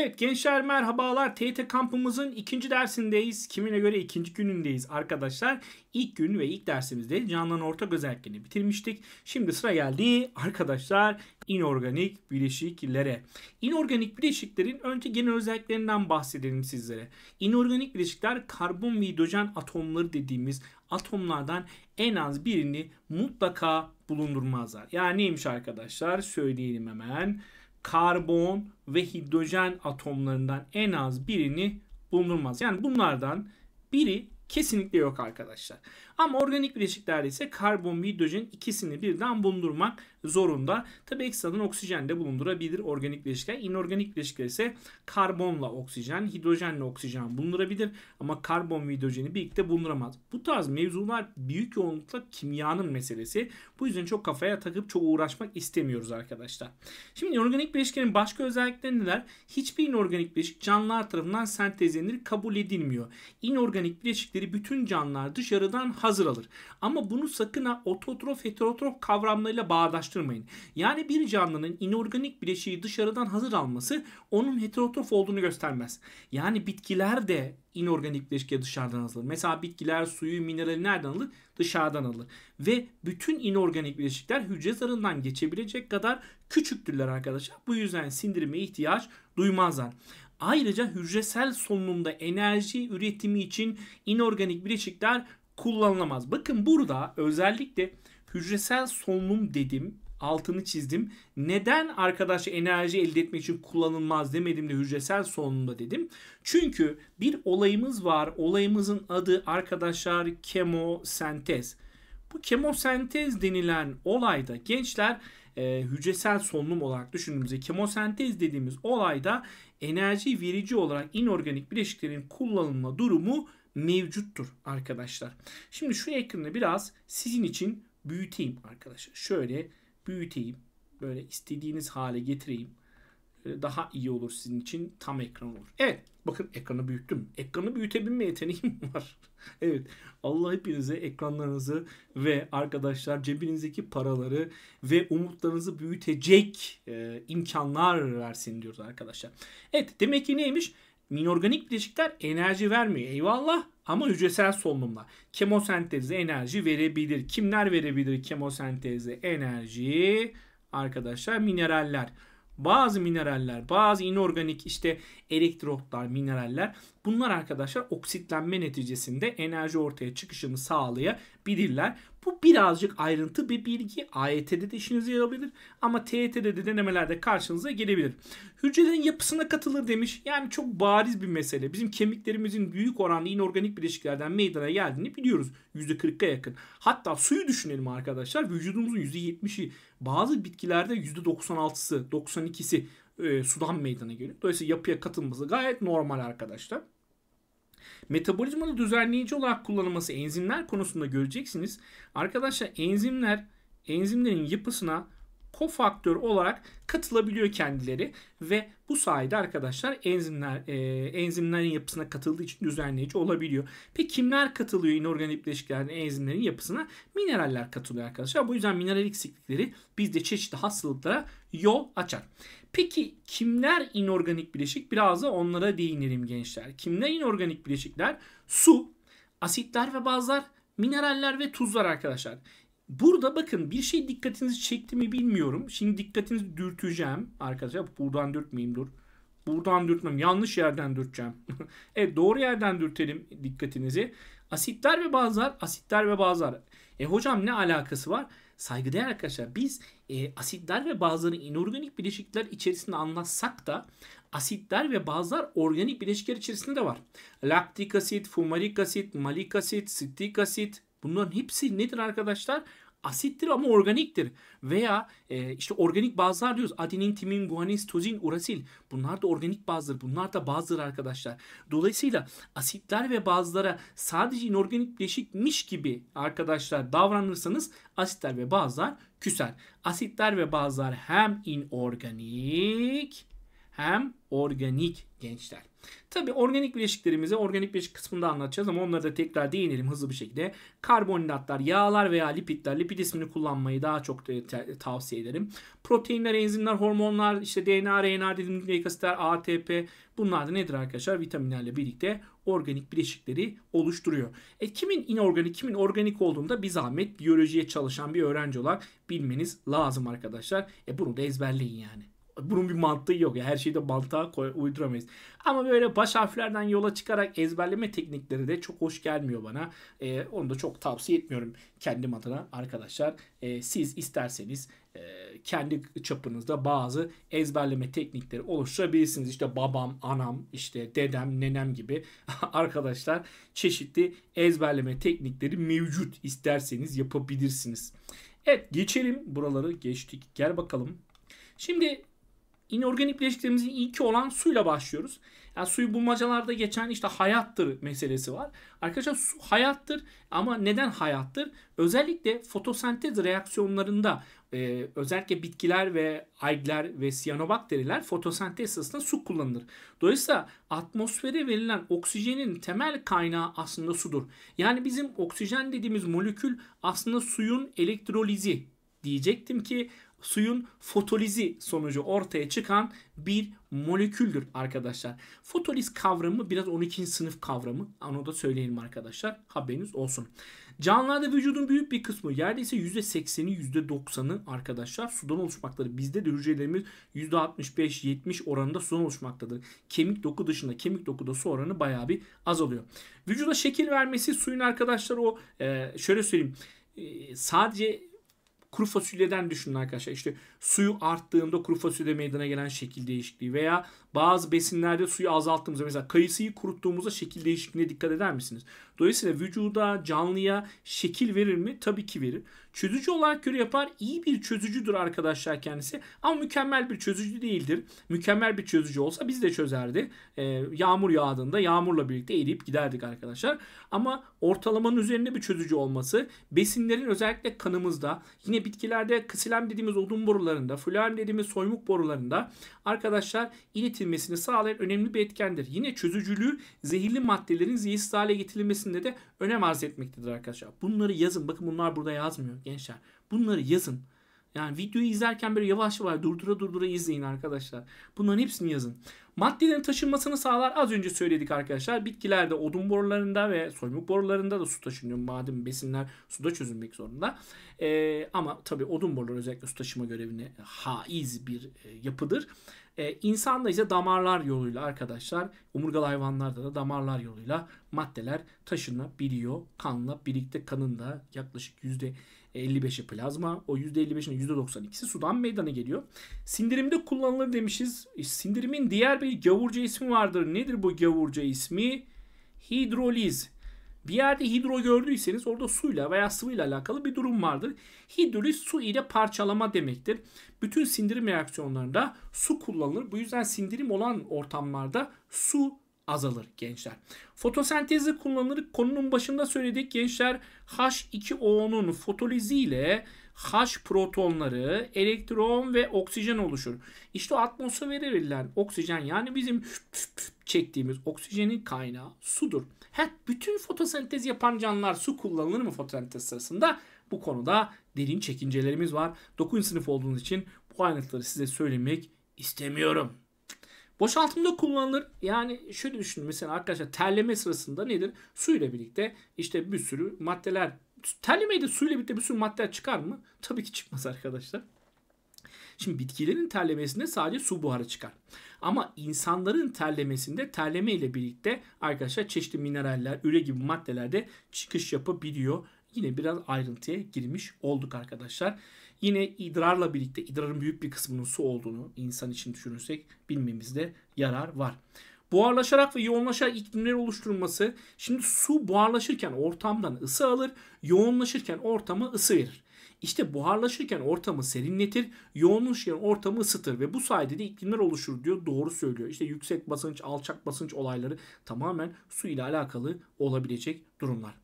Evet gençler merhabalar. TYT kampımızın ikinci dersindeyiz. Kimine göre ikinci günündeyiz arkadaşlar. İlk gün ve ilk dersimizde canlının ortak özelliklerini bitirmiştik. Şimdi sıra geldi arkadaşlar inorganik bileşiklere. İnorganik bileşiklerin önce genel özelliklerinden bahsedelim sizlere. İnorganik bileşikler karbon ve hidrojen atomları dediğimiz atomlardan en az birini mutlaka bulundurmazlar. Yani neymiş arkadaşlar? Söyleyelim hemen karbon ve hidrojen atomlarından en az birini bulunmaz. Yani bunlardan biri kesinlikle yok arkadaşlar. Ama organik bileşiklerde ise karbon hidrojen ikisini birden bulundurmak zorunda. Tabi ekstradan oksijen de bulundurabilir organik bileşikler. İnorganik bileşikler ise karbonla oksijen, hidrojenle oksijen bulundurabilir. Ama karbon ve hidrojeni birlikte bulunduramaz. Bu tarz mevzular büyük yoğunlukla kimyanın meselesi. Bu yüzden çok kafaya takıp çok uğraşmak istemiyoruz arkadaşlar. Şimdi inorganik bileşiklerin başka özellikleri neler? Hiçbir inorganik bileşik canlılar tarafından sentezlenir, kabul edilmiyor. İnorganik bileşikleri bütün canlılar dışarıdan hazır alır. Ama bunu sakın ha ototrof heterotrof kavramlarıyla bağdaştırmayın. Yani bir canlının inorganik bileşiği dışarıdan hazır alması onun heterotrof olduğunu göstermez. Yani bitkiler de inorganik bileşiği dışarıdan alır. Mesela bitkiler suyu, minerali nereden alır? Dışarıdan alır. Ve bütün inorganik bileşikler hücre zarından geçebilecek kadar küçüktürler arkadaşlar. Bu yüzden sindirime ihtiyaç duymazlar. Ayrıca hücresel solunumda enerji üretimi için inorganik bileşikler kullanılamaz. Bakın burada özellikle hücresel solunum dedim altını çizdim. Neden arkadaş enerji elde etmek için kullanılmaz demedim de hücresel solunumda dedim. Çünkü bir olayımız var. Olayımızın adı arkadaşlar kemosentez. Bu kemosentez denilen olayda gençler e, hücresel solunum olarak düşündüğümüzde kemosentez dediğimiz olayda enerji verici olarak inorganik bileşiklerin kullanılma durumu mevcuttur arkadaşlar. Şimdi şu ekranı biraz sizin için büyüteyim arkadaşlar. Şöyle büyüteyim. Böyle istediğiniz hale getireyim. Daha iyi olur sizin için. Tam ekran olur. Evet. Bakın ekranı büyüttüm. Ekranı büyütebilme yeteneğim var. evet. Allah hepinize ekranlarınızı ve arkadaşlar cebinizdeki paraları ve umutlarınızı büyütecek e, imkanlar versin diyoruz arkadaşlar. Evet. Demek ki neymiş? Minorganik bileşikler enerji vermiyor. Eyvallah ama hücresel solunumla. Kemosentezde enerji verebilir. Kimler verebilir kemosentezde enerji? Arkadaşlar mineraller. Bazı mineraller, bazı inorganik işte elektrotlar, mineraller bunlar arkadaşlar oksitlenme neticesinde enerji ortaya çıkışını sağlayabilirler. Bu birazcık ayrıntı bir bilgi. AYT'de de işinize yarayabilir ama TYT'de de denemelerde karşınıza gelebilir. Hücrelerin yapısına katılır demiş. Yani çok bariz bir mesele. Bizim kemiklerimizin büyük oranda inorganik bileşiklerden meydana geldiğini biliyoruz. %40'a yakın. Hatta suyu düşünelim arkadaşlar. Vücudumuzun %70'i bazı bitkilerde %96'sı, 92'si e, sudan meydana geliyor. Dolayısıyla yapıya katılması gayet normal arkadaşlar. Metabolizmanı düzenleyici olarak kullanılması enzimler konusunda göreceksiniz. Arkadaşlar enzimler enzimlerin yapısına kofaktör olarak katılabiliyor kendileri ve bu sayede arkadaşlar enzimler e, enzimlerin yapısına katıldığı için düzenleyici olabiliyor. Peki kimler katılıyor inorganik bileşiklerin enzimlerin yapısına? Mineraller katılıyor arkadaşlar. Bu yüzden mineral eksiklikleri bizde çeşitli hastalıklara yol açar. Peki kimler inorganik bileşik? Biraz da onlara değinelim gençler. Kimler inorganik bileşikler? Su, asitler ve bazılar, mineraller ve tuzlar arkadaşlar. Burada bakın bir şey dikkatinizi çekti mi bilmiyorum. Şimdi dikkatinizi dürteceğim arkadaşlar. Buradan dürtmeyeyim dur. Buradan dürtmem. Yanlış yerden dürteceğim. evet doğru yerden dürtelim dikkatinizi. Asitler ve bazılar, asitler ve bazılar. E hocam ne alakası var? Saygıdeğer arkadaşlar biz e, asitler ve bazıları inorganik bileşikler içerisinde anlatsak da asitler ve bazılar organik bileşikler içerisinde de var. Laktik asit, fumarik asit, malik asit, sitrik asit bunların hepsi nedir arkadaşlar? Asittir ama organiktir. Veya e, işte organik bazlar diyoruz. Adenin, timin, guanin, tozin, urasil. Bunlar da organik bazdır. Bunlar da bazdır arkadaşlar. Dolayısıyla asitler ve bazlara sadece inorganik bileşikmiş gibi arkadaşlar davranırsanız asitler ve bazlar küser. Asitler ve bazlar hem inorganik hem organik gençler. Tabi organik bileşiklerimizi organik bileşik kısmında anlatacağız ama onları da tekrar değinelim hızlı bir şekilde. Karbonhidratlar, yağlar veya lipidler, lipid ismini kullanmayı daha çok tavsiye ederim. Proteinler, enzimler, hormonlar, işte DNA, RNA dediğimiz nükleik asitler, ATP bunlar da nedir arkadaşlar? Vitaminlerle birlikte organik bileşikleri oluşturuyor. E kimin inorganik, kimin organik olduğunda bir zahmet biyolojiye çalışan bir öğrenci olarak bilmeniz lazım arkadaşlar. E bunu da ezberleyin yani bunun bir mantığı yok. Her şeyi de mantığa koy, uyduramayız. Ama böyle baş harflerden yola çıkarak ezberleme teknikleri de çok hoş gelmiyor bana. Ee, onu da çok tavsiye etmiyorum kendim adına arkadaşlar. Ee, siz isterseniz e, kendi çapınızda bazı ezberleme teknikleri oluşturabilirsiniz. İşte babam, anam, işte dedem, nenem gibi arkadaşlar çeşitli ezberleme teknikleri mevcut. İsterseniz yapabilirsiniz. Evet geçelim buraları geçtik. Gel bakalım. Şimdi inorganik bileşiklerimizin ilki olan suyla başlıyoruz. Yani suyu bulmacalarda geçen işte hayattır meselesi var. Arkadaşlar su hayattır ama neden hayattır? Özellikle fotosentez reaksiyonlarında e, özellikle bitkiler ve algler ve siyanobakteriler fotosentez sırasında su kullanılır. Dolayısıyla atmosfere verilen oksijenin temel kaynağı aslında sudur. Yani bizim oksijen dediğimiz molekül aslında suyun elektrolizi diyecektim ki suyun fotolizi sonucu ortaya çıkan bir moleküldür arkadaşlar. Fotoliz kavramı biraz 12. sınıf kavramı. Onu da söyleyelim arkadaşlar. Haberiniz olsun. Canlılarda vücudun büyük bir kısmı yerdeyse %80'i %90'ı arkadaşlar sudan oluşmaktadır. Bizde de hücrelerimiz %65-70 oranında sudan oluşmaktadır. Kemik doku dışında kemik dokuda su oranı bayağı bir azalıyor. Vücuda şekil vermesi suyun arkadaşlar o şöyle söyleyeyim sadece kuru fasulyeden düşünün arkadaşlar. İşte suyu arttığında kuru fasulyede meydana gelen şekil değişikliği veya bazı besinlerde suyu azalttığımızda mesela kayısıyı kuruttuğumuzda şekil değişikliğine dikkat eder misiniz? Dolayısıyla vücuda, canlıya şekil verir mi? Tabii ki verir. Çözücü olarak göre yapar. İyi bir çözücüdür arkadaşlar kendisi. Ama mükemmel bir çözücü değildir. Mükemmel bir çözücü olsa biz de çözerdi. Ee, yağmur yağdığında yağmurla birlikte eriyip giderdik arkadaşlar. Ama ortalamanın üzerinde bir çözücü olması besinlerin özellikle kanımızda yine bitkilerde ksilem dediğimiz odun borularında, florem dediğimiz soymuk borularında arkadaşlar iletilmesini sağlayan önemli bir etkendir. Yine çözücülüğü zehirli maddelerin zehirsiz hale getirilmesinde de önem arz etmektedir arkadaşlar. Bunları yazın. Bakın bunlar burada yazmıyor gençler. Bunları yazın. Yani videoyu izlerken böyle yavaş yavaş durdura durdura izleyin arkadaşlar. Bunların hepsini yazın. Maddelerin taşınmasını sağlar. Az önce söyledik arkadaşlar. Bitkilerde odun borularında ve soymuk borularında da su taşınıyor. Madem besinler suda çözülmek zorunda. Ee, ama tabii odun boruları özellikle su taşıma görevine haiz bir e, yapıdır. Ee, insanda ise damarlar yoluyla arkadaşlar omurgalı hayvanlarda da damarlar yoluyla maddeler taşınabiliyor. Kanla birlikte kanında yaklaşık yüzde 55'i plazma. O %55'in %92'si sudan meydana geliyor. Sindirimde kullanılır demişiz. E, sindirimin diğer bir gavurca ismi vardır. Nedir bu gavurca ismi? Hidroliz. Bir yerde hidro gördüyseniz orada suyla veya sıvıyla alakalı bir durum vardır. Hidroliz su ile parçalama demektir. Bütün sindirim reaksiyonlarında su kullanılır. Bu yüzden sindirim olan ortamlarda su azalır gençler. Fotosentezde kullanılır. Konunun başında söyledik gençler H2O'nun fotoliziyle H protonları, elektron ve oksijen oluşur. İşte atmosfere verilen oksijen yani bizim çektiğimiz oksijenin kaynağı sudur. Hep bütün fotosentez yapan canlılar su kullanılır mı fotosentez sırasında? Bu konuda derin çekincelerimiz var. 9. sınıf olduğunuz için bu ayrıntıları size söylemek istemiyorum. Boşaltımda kullanılır. Yani şöyle düşünün mesela arkadaşlar terleme sırasında nedir? Su ile birlikte işte bir sürü maddeler terlemeyi de suyla birlikte bir sürü maddeler çıkar mı? Tabii ki çıkmaz arkadaşlar. Şimdi bitkilerin terlemesinde sadece su buharı çıkar. Ama insanların terlemesinde terleme ile birlikte arkadaşlar çeşitli mineraller, üre gibi maddelerde çıkış yapabiliyor. Yine biraz ayrıntıya girmiş olduk arkadaşlar. Yine idrarla birlikte idrarın büyük bir kısmının su olduğunu insan için düşünürsek bilmemizde yarar var. Buharlaşarak ve yoğunlaşarak iklimler oluşturulması. Şimdi su buharlaşırken ortamdan ısı alır, yoğunlaşırken ortama ısı verir. İşte buharlaşırken ortamı serinletir, yoğunlaşırken ortamı ısıtır ve bu sayede de iklimler oluşur diyor. Doğru söylüyor. İşte yüksek basınç, alçak basınç olayları tamamen su ile alakalı olabilecek durumlar.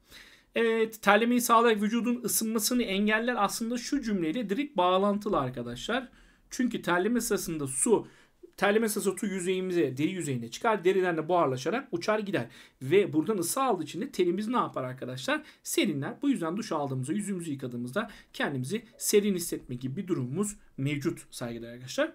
Evet terlemeyi sağlayarak vücudun ısınmasını engeller aslında şu cümleyle direkt bağlantılı arkadaşlar. Çünkü terleme sırasında su terleme su yüzeyimize, deri yüzeyine çıkar. Deriden de buharlaşarak uçar gider. Ve buradan ısı aldığı için de tenimiz ne yapar arkadaşlar? Serinler. Bu yüzden duş aldığımızda, yüzümüzü yıkadığımızda kendimizi serin hissetme gibi bir durumumuz mevcut saygıdeğer arkadaşlar.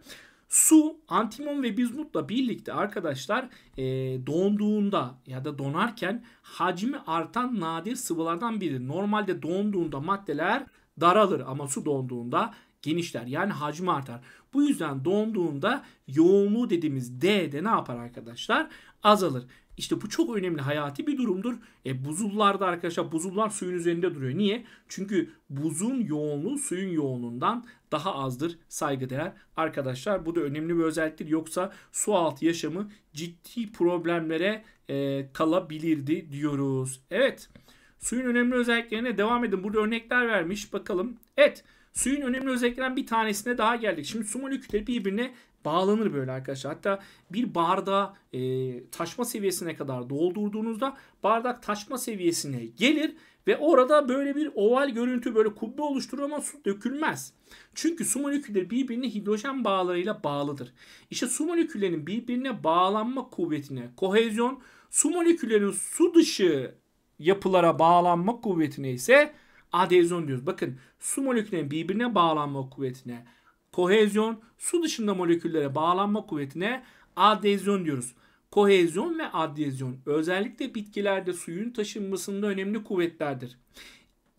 Su, antimon ve bizmutla birlikte arkadaşlar e, donduğunda ya da donarken hacmi artan nadir sıvılardan biri. Normalde donduğunda maddeler daralır ama su donduğunda genişler. Yani hacmi artar. Bu yüzden donduğunda yoğunluğu dediğimiz D de ne yapar arkadaşlar? Azalır. İşte bu çok önemli hayati bir durumdur. E, buzullarda arkadaşlar buzullar suyun üzerinde duruyor. Niye? Çünkü buzun yoğunluğu suyun yoğunluğundan daha azdır saygıdeğer arkadaşlar. Bu da önemli bir özelliktir. Yoksa su altı yaşamı ciddi problemlere e, kalabilirdi diyoruz. Evet. Suyun önemli özelliklerine devam edin. Burada örnekler vermiş. Bakalım. Evet. Suyun önemli özelliklerinden bir tanesine daha geldik. Şimdi su molekülleri birbirine bağlanır böyle arkadaşlar. Hatta bir bardağı e, taşma seviyesine kadar doldurduğunuzda bardak taşma seviyesine gelir ve orada böyle bir oval görüntü böyle kubbe oluşturur ama su dökülmez. Çünkü su molekülleri birbirine hidrojen bağlarıyla bağlıdır. İşte su moleküllerinin birbirine bağlanma kuvvetine kohezyon, su moleküllerinin su dışı yapılara bağlanma kuvvetine ise adezyon diyoruz. Bakın su moleküllerinin birbirine bağlanma kuvvetine kohezyon, su dışında moleküllere bağlanma kuvvetine adezyon diyoruz. Kohezyon ve adezyon özellikle bitkilerde suyun taşınmasında önemli kuvvetlerdir.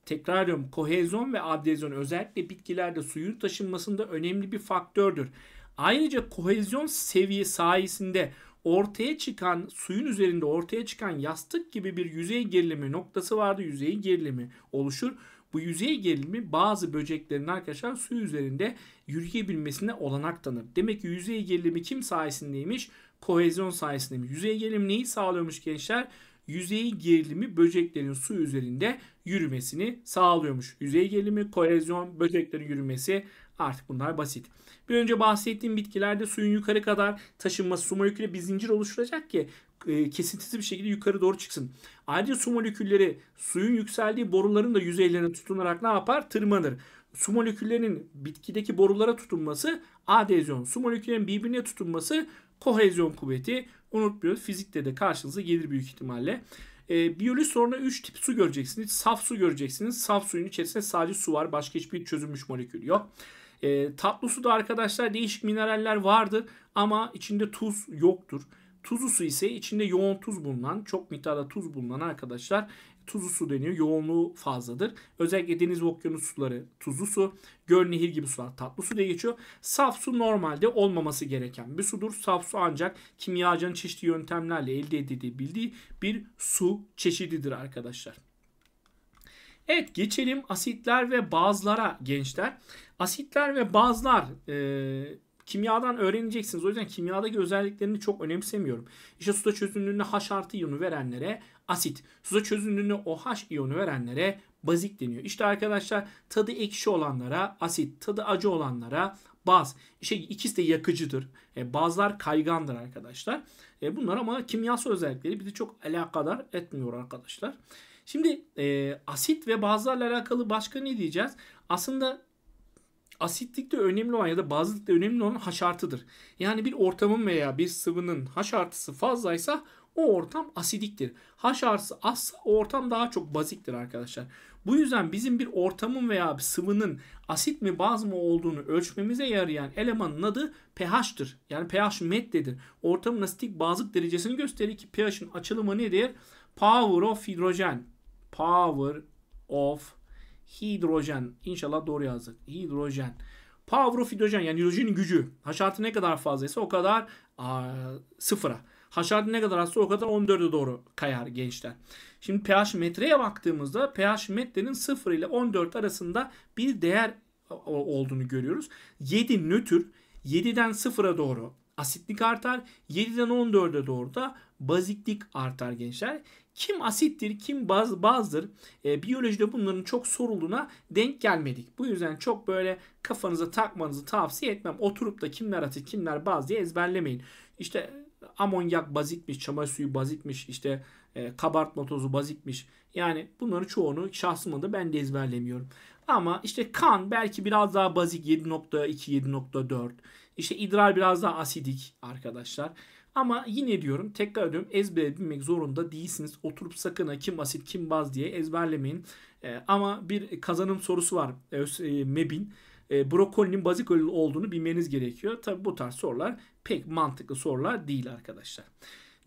Tekrar ediyorum kohezyon ve adezyon özellikle bitkilerde suyun taşınmasında önemli bir faktördür. Ayrıca kohezyon seviye sayesinde ortaya çıkan suyun üzerinde ortaya çıkan yastık gibi bir yüzey gerilimi noktası vardı. Yüzey gerilimi oluşur. Bu yüzey gerilimi bazı böceklerin arkadaşlar su üzerinde yürüyebilmesine olanak tanır. Demek ki yüzey gerilimi kim sayesindeymiş? Kohezyon sayesindeymiş. Yüzey gerilimi neyi sağlıyormuş gençler? Yüzey gerilimi böceklerin su üzerinde yürümesini sağlıyormuş. Yüzey gerilimi, kohezyon, böceklerin yürümesi artık bunlar basit. Bir önce bahsettiğim bitkilerde suyun yukarı kadar taşınması su molekülü bir zincir oluşturacak ki e, kesintisiz bir şekilde yukarı doğru çıksın. Ayrıca su molekülleri suyun yükseldiği boruların da yüzeylerine tutunarak ne yapar? Tırmanır. Su moleküllerinin bitkideki borulara tutunması adezyon. Su moleküllerinin birbirine tutunması kohezyon kuvveti. Unutmuyoruz. Fizikte de karşınıza gelir büyük ihtimalle. E, biyoloji sorunu 3 tip su göreceksiniz. Saf su göreceksiniz. Saf suyun içerisinde sadece su var. Başka hiçbir çözülmüş molekül yok. E, tatlı suda arkadaşlar değişik mineraller vardır ama içinde tuz yoktur. Tuzlu su ise içinde yoğun tuz bulunan, çok miktarda tuz bulunan arkadaşlar tuzlu su deniyor. Yoğunluğu fazladır. Özellikle deniz ve okyanus suları tuzlu su. Göl, nehir gibi sular tatlı su diye geçiyor. Saf su normalde olmaması gereken bir sudur. Saf su ancak kimyacının çeşitli yöntemlerle elde edildiği bildiği bir su çeşididir arkadaşlar. Evet geçelim asitler ve bazlara gençler. Asitler ve bazlar e, kimyadan öğreneceksiniz. O yüzden kimyadaki özelliklerini çok önemsemiyorum. İşte suda çözünürlüğünde H artı iyonu verenlere asit. Suda çözünürlüğünde OH iyonu verenlere bazik deniyor. İşte arkadaşlar tadı ekşi olanlara asit, tadı acı olanlara baz. İşte ikisi de yakıcıdır. E, bazlar kaygandır arkadaşlar. E, bunlar ama kimyasal özellikleri bizi çok alakadar etmiyor arkadaşlar. Şimdi e, asit ve bazlarla alakalı başka ne diyeceğiz? Aslında asitlikte önemli olan ya da bazlıkta önemli olan haşartıdır. Yani bir ortamın veya bir sıvının haşartısı fazlaysa o ortam asidiktir. Haşartısı azsa o ortam daha çok baziktir arkadaşlar. Bu yüzden bizim bir ortamın veya bir sıvının asit mi baz mı olduğunu ölçmemize yarayan elemanın adı pH'tır. Yani pH metredir. Ortamın asitik bazlık derecesini gösterir ki pH'in açılımı nedir? Power of hidrojen. Power of hidrojen. İnşallah doğru yazdık. Hidrojen. Power of hidrojen yani hidrojenin gücü. Haşartı ne kadar fazlaysa o kadar aa, sıfıra. Haşartı ne kadar azsa o kadar 14'e doğru kayar gençler. Şimdi pH metreye baktığımızda pH metrenin 0 ile 14 arasında bir değer olduğunu görüyoruz. 7 nötr 7'den 0'a doğru asitlik artar. 7'den 14'e doğru da baziklik artar gençler. Kim asittir, kim baz, bazdır? E, biyolojide bunların çok sorulduğuna denk gelmedik. Bu yüzden çok böyle kafanıza takmanızı tavsiye etmem. Oturup da kimler asit, kimler baz diye ezberlemeyin. İşte amonyak bazikmiş, çamaşır suyu bazikmiş, işte e, kabartma tozu bazikmiş. Yani bunların çoğunu şahsım da ben de ezberlemiyorum. Ama işte kan belki biraz daha bazik 7.2, 7.4. İşte idrar biraz daha asidik arkadaşlar. Ama yine diyorum tekrar ediyorum ezbere bilmek zorunda değilsiniz. Oturup sakın ha kim asit kim baz diye ezberlemeyin. E, ama bir kazanım sorusu var e, MEB'in. E, brokolinin bazik olduğunu bilmeniz gerekiyor. Tabi bu tarz sorular pek mantıklı sorular değil arkadaşlar.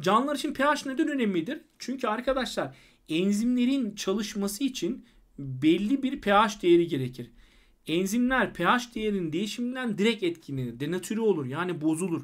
Canlılar için pH neden önemlidir? Çünkü arkadaşlar enzimlerin çalışması için belli bir pH değeri gerekir. Enzimler pH değerinin değişiminden direkt etkilenir. Denatürü olur yani bozulur.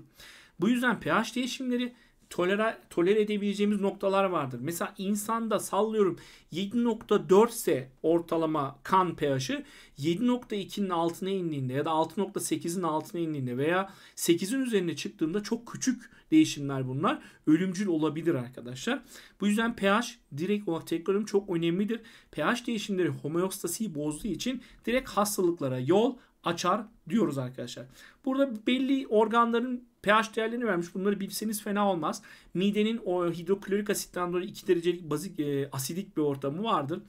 Bu yüzden pH değişimleri tolere, tolere edebileceğimiz noktalar vardır. Mesela insanda sallıyorum 7.4 ise ortalama kan pH'i 7.2'nin altına indiğinde ya da 6.8'in altına indiğinde veya 8'in üzerine çıktığında çok küçük değişimler bunlar. Ölümcül olabilir arkadaşlar. Bu yüzden pH direkt olarak tekrar çok önemlidir. pH değişimleri homeostasiyi bozduğu için direkt hastalıklara yol açar diyoruz arkadaşlar. Burada belli organların pH değerlerini vermiş. Bunları bilseniz fena olmaz. Midenin o hidroklorik asitten dolayı 2 derecelik bazik e, asidik bir ortamı vardır.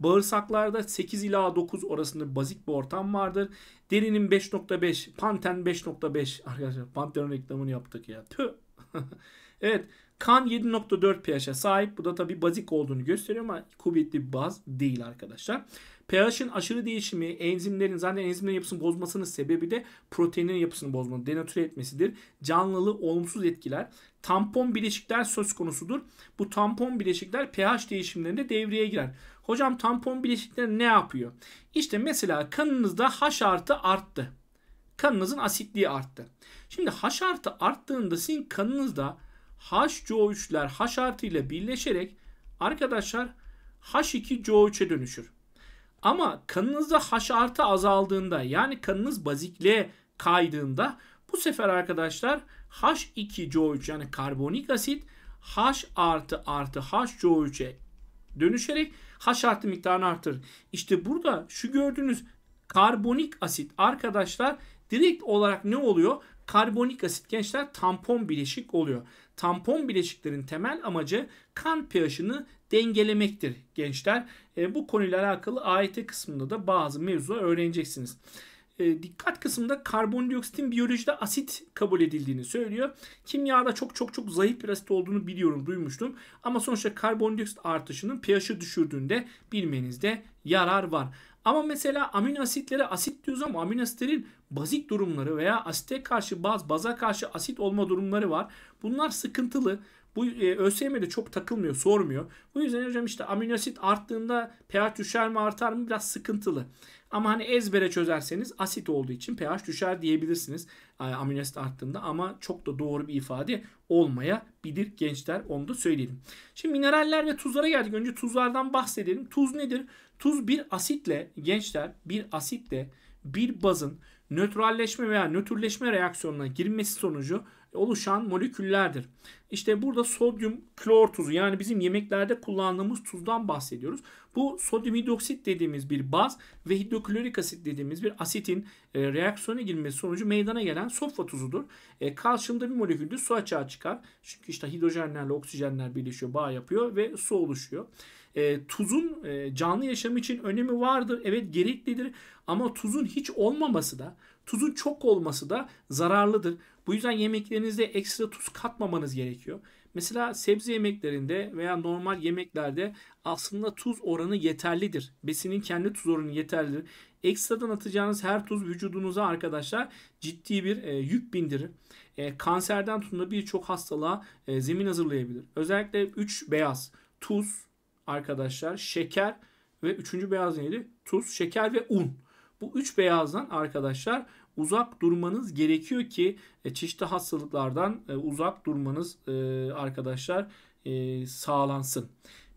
Bağırsaklarda 8 ila 9 arasında bazik bir ortam vardır. Derinin 5.5, Panten 5.5 arkadaşlar Panten'in reklamını yaptık ya. Tüh. evet kan 7.4 pH'e sahip. Bu da tabi bazik olduğunu gösteriyor ama kuvvetli baz değil arkadaşlar. pH'in aşırı değişimi enzimlerin zaten enzimlerin yapısını bozmasının sebebi de proteinlerin yapısını bozması, denatüre etmesidir. Canlılığı olumsuz etkiler. Tampon bileşikler söz konusudur. Bu tampon bileşikler pH değişimlerinde devreye girer. Hocam tampon bileşikleri ne yapıyor? İşte mesela kanınızda H artı arttı. Kanınızın asitliği arttı. Şimdi H artı arttığında sizin kanınızda HCO3'ler H artı ile birleşerek arkadaşlar H2CO3'e dönüşür. Ama kanınızda H artı azaldığında yani kanınız bazikliğe kaydığında bu sefer arkadaşlar H2CO3 yani karbonik asit H artı artı HCO3'e dönüşerek H artı miktarını artırır. İşte burada şu gördüğünüz karbonik asit arkadaşlar direkt olarak ne oluyor? Karbonik asit gençler tampon bileşik oluyor. Tampon bileşiklerin temel amacı kan pH'ını dengelemektir gençler. E, bu konuyla alakalı AYT kısmında da bazı mevzular öğreneceksiniz. E, dikkat kısmında karbondioksitin biyolojide asit kabul edildiğini söylüyor. Kimyada çok çok çok zayıf bir asit olduğunu biliyorum, duymuştum. Ama sonuçta karbondioksit artışının pH'ı düşürdüğünde bilmenizde yarar var. Ama mesela amino asitlere asit diyoruz ama amino asitlerin bazik durumları veya asite karşı baz, baza karşı asit olma durumları var. Bunlar sıkıntılı. Bu e, ÖSYM'de çok takılmıyor, sormuyor. Bu yüzden hocam işte amino asit arttığında pH düşer mi artar mı biraz sıkıntılı. Ama hani ezbere çözerseniz asit olduğu için pH düşer diyebilirsiniz e, amino asit arttığında ama çok da doğru bir ifade olmayabilir gençler onu da söyleyelim. Şimdi mineraller ve tuzlara geldik. Önce tuzlardan bahsedelim. Tuz nedir? Tuz bir asitle gençler bir asitle bir bazın nötralleşme veya nötrleşme reaksiyonuna girmesi sonucu oluşan moleküllerdir. İşte burada sodyum klor tuzu yani bizim yemeklerde kullandığımız tuzdan bahsediyoruz. Bu sodyum hidroksit dediğimiz bir baz ve hidroklorik asit dediğimiz bir asitin e, reaksiyona girmesi sonucu meydana gelen sofra tuzudur. E, kalsiyumda bir molekülde su açığa çıkar. Çünkü işte hidrojenlerle oksijenler birleşiyor, bağ yapıyor ve su oluşuyor. E, tuzun e, canlı yaşam için önemi vardır. Evet gereklidir. Ama tuzun hiç olmaması da, tuzun çok olması da zararlıdır. Bu yüzden yemeklerinizde ekstra tuz katmamanız gerekiyor. Mesela sebze yemeklerinde veya normal yemeklerde aslında tuz oranı yeterlidir. Besinin kendi tuz oranı yeterlidir. Ekstradan atacağınız her tuz vücudunuza arkadaşlar ciddi bir e, yük bindirir. E, kanserden tutun da birçok hastalığa e, zemin hazırlayabilir. Özellikle 3 beyaz tuz arkadaşlar şeker ve üçüncü beyaz neydi? Tuz, şeker ve un. Bu üç beyazdan arkadaşlar uzak durmanız gerekiyor ki e, çeşitli hastalıklardan e, uzak durmanız e, arkadaşlar sağlansın.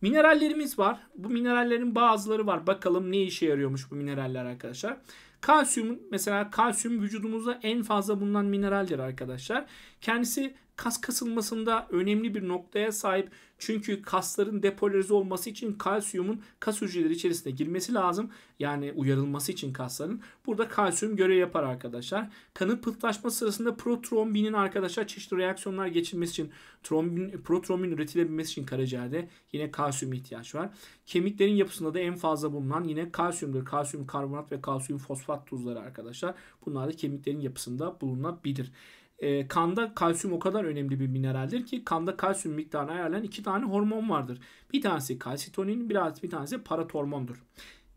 Minerallerimiz var. Bu minerallerin bazıları var. Bakalım ne işe yarıyormuş bu mineraller arkadaşlar. Kalsiyum mesela kalsiyum vücudumuzda en fazla bulunan mineraldir arkadaşlar. Kendisi Kas kasılmasında önemli bir noktaya sahip. Çünkü kasların depolarize olması için kalsiyumun kas hücreleri içerisine girmesi lazım. Yani uyarılması için kasların. Burada kalsiyum görev yapar arkadaşlar. Kanın pıhtılaşma sırasında protrombinin arkadaşlar çeşitli reaksiyonlar geçirmesi için trombin, protrombin üretilebilmesi için karaciğerde yine kalsiyum ihtiyaç var. Kemiklerin yapısında da en fazla bulunan yine kalsiyumdur. Kalsiyum karbonat ve kalsiyum fosfat tuzları arkadaşlar. Bunlar da kemiklerin yapısında bulunabilir. E, kanda kalsiyum o kadar önemli bir mineraldir ki kanda kalsiyum miktarını ayarlayan iki tane hormon vardır. Bir tanesi kalsitonin, biraz bir tanesi paratormondur.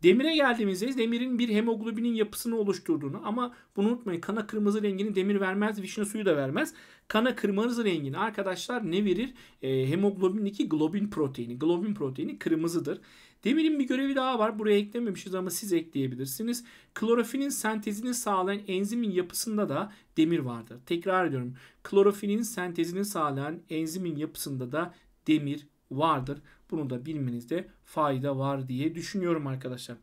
Demire geldiğimizde demirin bir hemoglobinin yapısını oluşturduğunu ama bunu unutmayın kana kırmızı rengini demir vermez, vişne suyu da vermez. Kana kırmızı rengini arkadaşlar ne verir? E, hemoglobindeki globin proteini. Globin proteini kırmızıdır. Demirin bir görevi daha var. Buraya eklememişiz ama siz ekleyebilirsiniz. Klorofilin sentezini sağlayan enzimin yapısında da demir vardır. Tekrar ediyorum. Klorofilin sentezini sağlayan enzimin yapısında da demir vardır. Bunu da bilmenizde fayda var diye düşünüyorum arkadaşlar.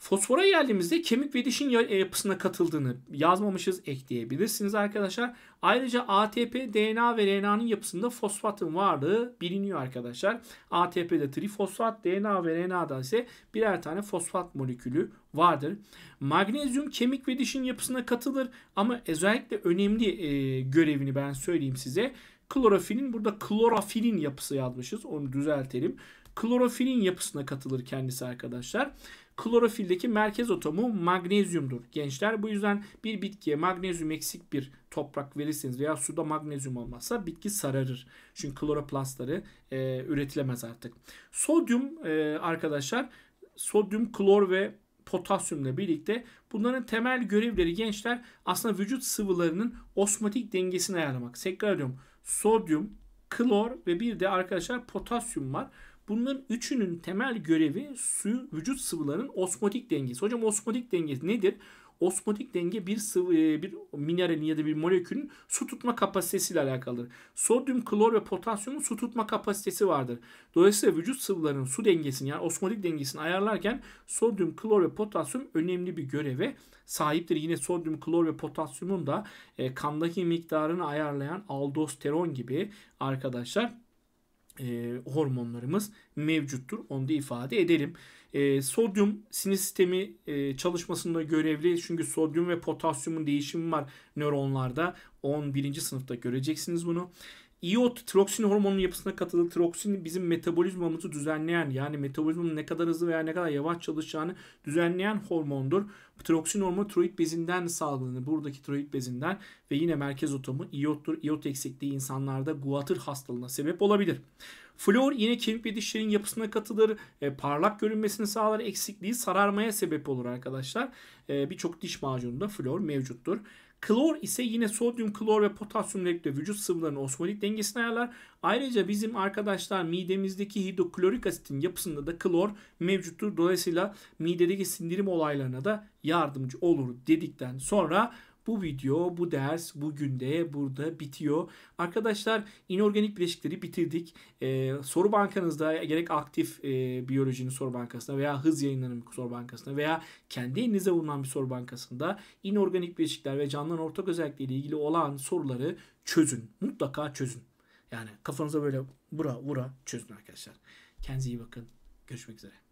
Fosfora geldiğimizde kemik ve dişin yapısına katıldığını yazmamışız ekleyebilirsiniz arkadaşlar. Ayrıca ATP, DNA ve RNA'nın yapısında fosfatın varlığı biliniyor arkadaşlar. ATP'de trifosfat, DNA ve RNA'da ise birer tane fosfat molekülü vardır. Magnezyum kemik ve dişin yapısına katılır ama özellikle önemli e, görevini ben söyleyeyim size. Klorofilin burada klorofilin yapısı yazmışız. Onu düzeltelim. Klorofilin yapısına katılır kendisi arkadaşlar. Klorofildeki merkez atomu magnezyumdur gençler. Bu yüzden bir bitkiye magnezyum eksik bir toprak verirseniz veya suda magnezyum olmazsa bitki sararır. Çünkü kloroplastları e, üretilemez artık. Sodyum e, arkadaşlar sodyum, klor ve potasyumla birlikte bunların temel görevleri gençler aslında vücut sıvılarının osmotik dengesini ayarlamak. Tekrar ediyorum. Sodyum, klor ve bir de arkadaşlar potasyum var. Bunların üçünün temel görevi su vücut sıvılarının osmotik dengesi. Hocam osmotik dengesi nedir? Osmotik denge bir sıvı e, bir mineralin ya da bir molekülün su tutma kapasitesiyle alakalıdır. Sodyum, klor ve potasyumun su tutma kapasitesi vardır. Dolayısıyla vücut sıvılarının su dengesini yani osmotik dengesini ayarlarken sodyum, klor ve potasyum önemli bir göreve sahiptir. Yine sodyum, klor ve potasyumun da e, kandaki miktarını ayarlayan aldosteron gibi arkadaşlar e, hormonlarımız mevcuttur. Onu da ifade edelim. E, sodyum sinir sistemi e, çalışmasında görevli çünkü sodyum ve potasyumun değişimi var nöronlarda. 11. sınıfta göreceksiniz bunu. İyot tiroksin hormonunun yapısına katılır. Tiroksin bizim metabolizmamızı düzenleyen yani metabolizmanın ne kadar hızlı veya ne kadar yavaş çalışacağını düzenleyen hormondur. Tiroksin hormonu tiroid bezinden salgılanır. Buradaki tiroid bezinden ve yine merkez atomu iyottur. İyot eksikliği insanlarda guatr hastalığına sebep olabilir. Flor yine kemik ve dişlerin yapısına katılır. E, parlak görünmesini sağlar. Eksikliği sararmaya sebep olur arkadaşlar. E, Birçok diş macununda flor mevcuttur. Klor ise yine sodyum, klor ve potasyum birlikte vücut sıvılarının osmotik dengesini ayarlar. Ayrıca bizim arkadaşlar midemizdeki hidroklorik asitin yapısında da klor mevcuttur. Dolayısıyla midedeki sindirim olaylarına da yardımcı olur dedikten sonra bu video, bu ders bugün de burada bitiyor. Arkadaşlar inorganik bileşikleri bitirdik. Ee, soru bankanızda gerek aktif e, biyolojinin soru bankasında veya hız yayınlarının soru bankasında veya kendi elinizde bulunan bir soru bankasında inorganik bileşikler ve canlıların ortak özellikleriyle ilgili olan soruları çözün. Mutlaka çözün. Yani kafanıza böyle vura vura çözün arkadaşlar. Kendinize iyi bakın. Görüşmek üzere.